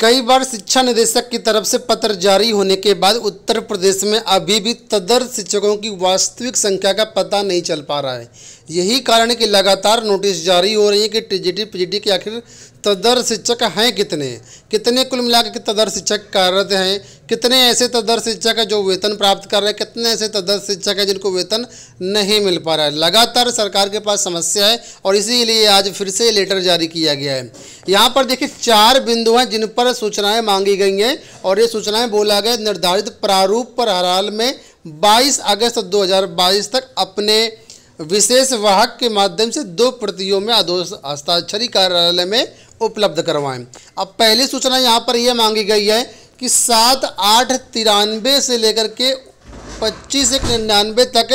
कई बार शिक्षा निदेशक की तरफ़ से पत्र जारी होने के बाद उत्तर प्रदेश में अभी भी तदर शिक्षकों की वास्तविक संख्या का पता नहीं चल पा रहा है। यही कारण है कि लगातार नोटिस जारी हो रही है कि टीजीटी, पीजीटी के आखिर तदर शिक्षक हैं कितने? कितने कुल मिलाकर के तदर शिक्षक कार्यरत हैं? कितने ऐसे तदर शिक्षक हैं जो वेतन प्राप्त कर रहे हैं? कितने ऐसे तदर शिक्षक हैं जिनको वेतन नहीं मिल पा रहा है? लगातार सरकार के पास समस्या है और इसीलिए आज फिर से लेटर जारी किया गया है। यहाँ पर देखिए, चार बिंदु हैं जिन पर सूचनाएँ मांगी गई हैं और ये सूचनाएँ बोला गया निर्धारित प्रारूप पर हर हाल में 22 अगस्त 2022 तक अपने विशेष वाहक के माध्यम से दो प्रतियों में हस्ताक्षरी कार्यालय में उपलब्ध करवाएँ। अब पहली सूचना यहाँ पर यह मांगी गई है कि सात आठ तिरानवे से लेकर के पच्चीस एक निन्यानवे तक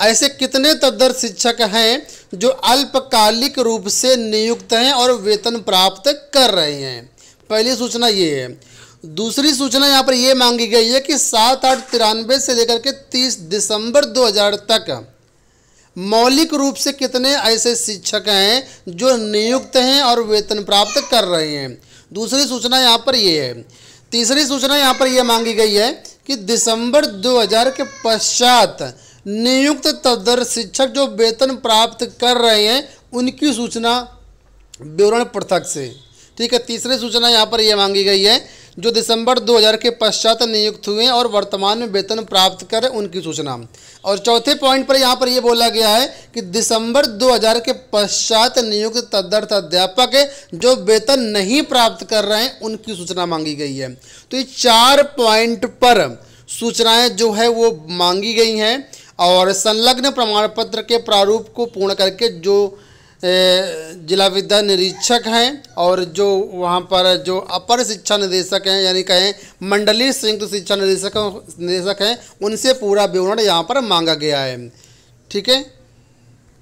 ऐसे कितने तदर शिक्षक हैं जो अल्पकालिक रूप से नियुक्त हैं और वेतन प्राप्त कर रहे हैं? पहली सूचना ये है। दूसरी सूचना यहाँ पर यह मांगी गई है कि सात आठ तिरानवे से लेकर के तीस दिसंबर 2000 तक मौलिक रूप से कितने ऐसे शिक्षक हैं जो नियुक्त हैं और वेतन प्राप्त कर रहे हैं? दूसरी सूचना यहाँ पर ये है। तीसरी सूचना यहाँ पर यह मांगी गई है कि दिसंबर 2000 के पश्चात नियुक्त तदर शिक्षक जो वेतन प्राप्त कर रहे हैं, उनकी सूचना विवरण पृथक से। ठीक है, तीसरी सूचना यहाँ पर यह मांगी गई है, जो दिसंबर 2000 के पश्चात नियुक्त हुए और वर्तमान में वेतन प्राप्त करें उनकी सूचना। और चौथे पॉइंट पर यहाँ पर यह बोला गया है कि दिसंबर 2000 के पश्चात नियुक्त तदर्थ अध्यापक जो वेतन नहीं प्राप्त कर रहे हैं, उनकी सूचना मांगी गई है। तो ये चार पॉइंट पर सूचनाएँ जो है वो मांगी गई हैं। और संलग्न प्रमाण पत्र के प्रारूप को पूर्ण करके जो जिला विद्या निरीक्षक हैं और जो वहाँ पर जो अपर शिक्षा निदेशक हैं, यानी कहें मंडलीय संयुक्त शिक्षा निदेशक निदेशक हैं, उनसे पूरा विवरण यहाँ पर मांगा गया है। ठीक है?